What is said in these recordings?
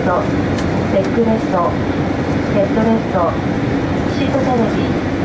レックレストヘッドレストシートテレビ。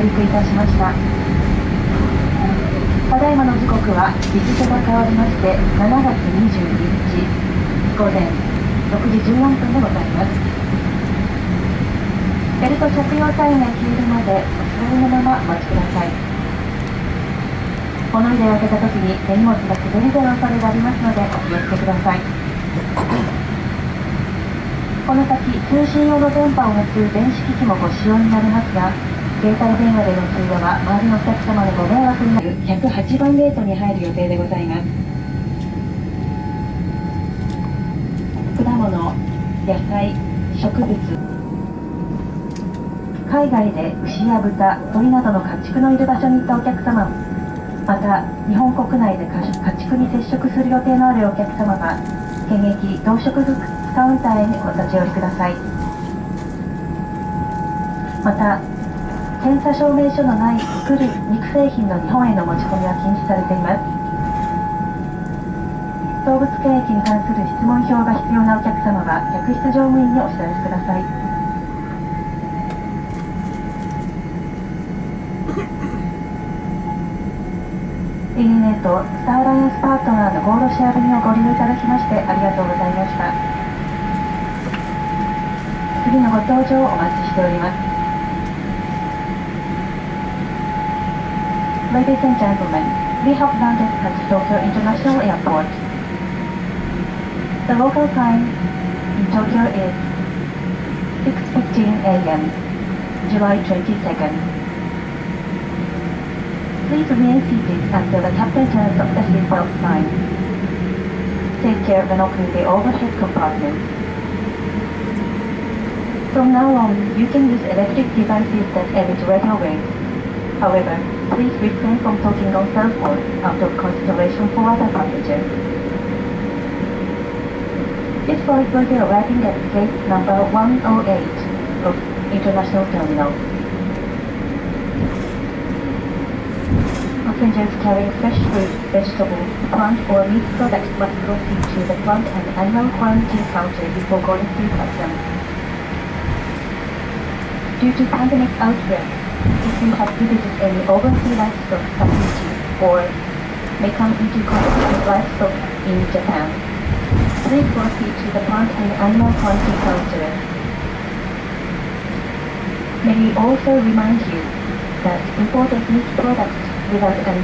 着陸いたしました。ただいまの時刻は日付が変わりまして7月22日午前6時14分でございます。ベルト着用サインが消えるまでお座りのままお待ちください。物入れを開けた時に手荷物が滑り出る恐れがありますのでお気をつけください。この先通信用の電波を持つ電子機器もご使用になりますが携帯電話での通話は周りのお客様のご迷惑になる。108番ゲートに入る予定でございます。果物野菜植物。海外で牛や豚鳥などの家畜のいる場所に行ったお客様。また日本国内で家畜に接触する予定のあるお客様は検疫動植物カウンターへお立ち寄りください。また検査証明書のない作る肉製品の日本への持ち込みは禁止されています。動物検疫に関する質問票が必要なお客様は客室乗務員にお知らせください。イーネットスターライアンスパートナーのゴールシェア便をご利用いただきましてありがとうございました。次のご搭乗をお待ちしております。Ladies and gentlemen, we have landed at Tokyo International Airport. The local time in Tokyo is 6.15 a.m., July 22nd. Please remain seated until the captain turns off the seatbelt sign. Take care when opening the overhead compartment. From now on, you can use electric devices that emit radio waves. However, please refrain from talking on cell phone out of consideration for other passengers. This flight will be arriving at gate number 108 of International Terminal. Passengers carrying fresh fruit, vegetables, plant or meat products must proceed to the plant and animal quarantine counter before going through customs. Due to pandemic outbreak, if you have visited any overseas livestock facility or may come into contact with livestock in Japan, please proceed to the plant and animal quarantine counter. May we also remind you that imported meat products without an